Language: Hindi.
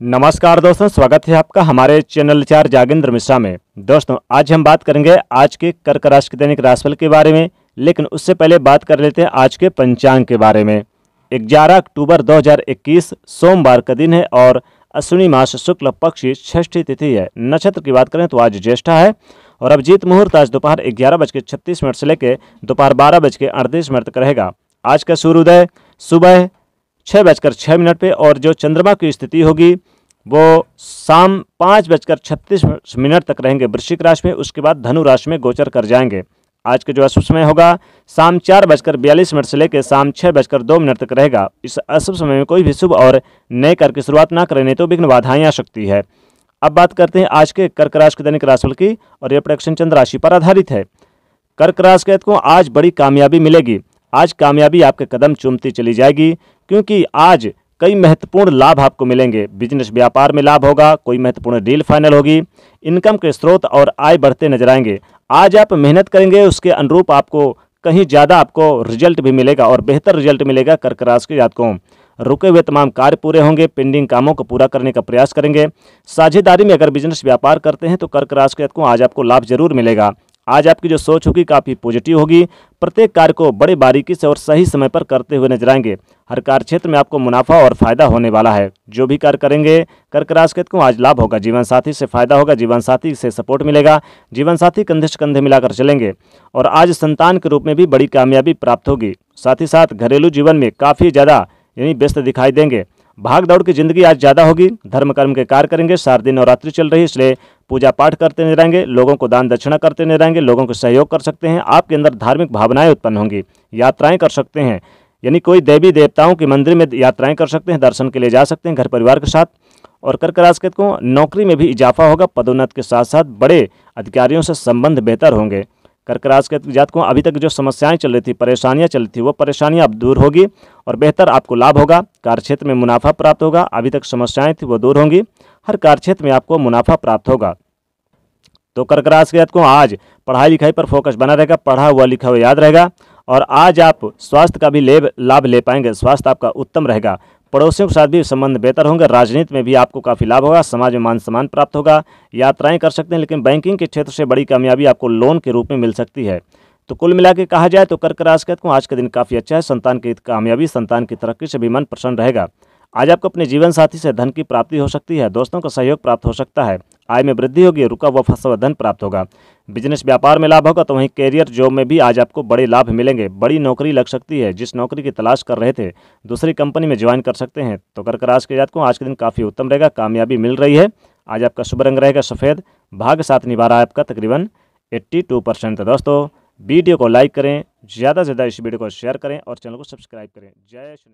नमस्कार दोस्तों, स्वागत है आपका हमारे चैनल चार जागेंद्र मिश्रा में। दोस्तों, आज हम बात करेंगे आज के कर्क राशि के दैनिक राशिफल के बारे में, लेकिन उससे पहले बात कर लेते हैं आज के पंचांग के बारे में। 11 अक्टूबर 2021 सोमवार का दिन है और अश्विनी मास शुक्ल पक्ष षष्ठी तिथि है। नक्षत्र की बात करें तो आज ज्येष्ठा है और अभिजीत मुहूर्त आज दोपहर ग्यारह बज के छत्तीस मिनट से लेकर दोपहर बारह बज के अड़तीस मिनट तक रहेगा। आज का सूर्योदय सुबह छः बजकर छः मिनट पे और जो चंद्रमा की स्थिति होगी, वो शाम पाँच बजकर छत्तीस मिनट तक रहेंगे वृश्चिक राशि में, उसके बाद धनु राशि में गोचर कर जाएँगे। आज के जो अशुभ समय होगा, शाम चार बजकर बयालीस मिनट से लेकर शाम छः बजकर दो मिनट तक रहेगा। इस अशुभ समय में कोई भी शुभ और नए कर की शुरुआत ना करें, नहीं तो विघ्न बाधाएँ आ सकती है। अब बात करते हैं आज के कर्क राशि के दैनिक राशिफल की, और यह प्रोडक्शन चंद्र राशि पर आधारित है। कर्क राशि के को आज बड़ी कामयाबी मिलेगी। आज कामयाबी आपके कदम चूमती चली जाएगी, क्योंकि आज कई महत्वपूर्ण लाभ आपको मिलेंगे। बिज़नेस व्यापार में लाभ होगा, कोई महत्वपूर्ण डील फाइनल होगी, इनकम के स्रोत और आय बढ़ते नज़र आएँगे। आज आप मेहनत करेंगे, उसके अनुरूप आपको कहीं ज़्यादा आपको रिज़ल्ट भी मिलेगा और बेहतर रिज़ल्ट मिलेगा कर्क राशि के। जातकों रुके हुए तमाम कार्य पूरे होंगे, पेंडिंग कामों को पूरा करने का प्रयास करेंगे। साझेदारी में अगर बिज़नेस व्यापार करते हैं तो कर्क राशि के जातकों आज आपको लाभ ज़रूर मिलेगा। आज आपकी जो सोच होगी काफ़ी पॉजिटिव होगी। प्रत्येक कार्य को बड़े बारीकी से और सही समय पर करते हुए नज़र आएँगे। हर कार्य क्षेत्र में आपको मुनाफा और फ़ायदा होने वाला है। जो भी कार्य करेंगे, कर्क राशि को आज लाभ होगा। जीवन साथी से फ़ायदा होगा, जीवन साथी से सपोर्ट मिलेगा। जीवन साथी कंधे से कंधे मिलाकर चलेंगे। और आज संतान के रूप में भी बड़ी कामयाबी प्राप्त होगी। साथ ही साथ घरेलू जीवन में काफ़ी ज़्यादा यानी व्यस्त दिखाई देंगे। भाग दौड़ की ज़िंदगी आज ज़्यादा होगी। धर्म कर्म के कार्य करेंगे। शारदीय नवरात्रि चल रही इसलिए पूजा पाठ करते नहीं रहेंगे, लोगों को दान दक्षिणा करते नहीं रहेंगे, लोगों को सहयोग कर सकते हैं, आपके अंदर धार्मिक भावनाएँ उत्पन्न होंगी, यात्राएँ कर सकते हैं। यानी कोई देवी देवताओं के मंदिर में यात्राएँ कर सकते हैं, दर्शन के लिए जा सकते हैं, घर परिवार के साथ। और कर्क राशि को नौकरी में भी इजाफा होगा, पदोन्नत के साथ साथ बड़े अधिकारियों से संबंध बेहतर होंगे। कर्क राशि के जात को अभी तक जो समस्याएँ चल रही थी, परेशानियाँ चल रही थी, वो परेशानियाँ अब दूर होगी और बेहतर आपको लाभ होगा। कार्य क्षेत्र में मुनाफा प्राप्त होगा, अभी तक समस्याएँ थी, वो दूर होंगी। हर कार्य क्षेत्र में आपको मुनाफा प्राप्त होगा। तो कर्क राशि के जात को आज पढ़ाई लिखाई पर फोकस बना रहेगा, पढ़ा हुआ लिखा हुआ याद रहेगा और आज आप स्वास्थ्य का भी लाभ ले पाएँगे, स्वास्थ्य आपका उत्तम रहेगा। पड़ोसियों के साथ भी संबंध बेहतर होंगे, राजनीति में भी आपको काफ़ी लाभ होगा, समाज में मान सम्मान प्राप्त होगा, यात्राएँ कर सकते हैं, लेकिन बैंकिंग के क्षेत्र से बड़ी कामयाबी आपको लोन के रूप में मिल सकती है। तो कुल मिला के कहा जाए तो कर्क राशि को आज का दिन काफ़ी अच्छा है, संतान की कामयाबी, संतान की तरक्की से भी मन प्रसन्न रहेगा। आज आपको अपने जीवन साथी से धन की प्राप्ति हो सकती है, दोस्तों का सहयोग प्राप्त हो सकता है। आय में वृद्धि होगी, रुका हुआ फंसा हुआ धन प्राप्त होगा। बिज़नेस, व्यापार में लाभ होगा तो वहीं कैरियर जॉब में भी आज आपको बड़े लाभ मिलेंगे। बड़ी नौकरी लग सकती है, जिस नौकरी की तलाश कर रहे थे, दूसरी कंपनी में ज्वाइन कर सकते हैं। तो कर्क राशि के जात को, आज के दिन काफ़ी उत्तम रहेगा, कामयाबी मिल रही है। आज आपका शुभ रंग रहेगा, सफ़ेद। भाग साथ निभा रहा है आपका, तकरीबन एट्टी टू परसेंट। दोस्तों, वीडियो को लाइक करें, ज़्यादा से ज़्यादा इस वीडियो को शेयर करें और चैनल को सब्सक्राइब करें। जय श्री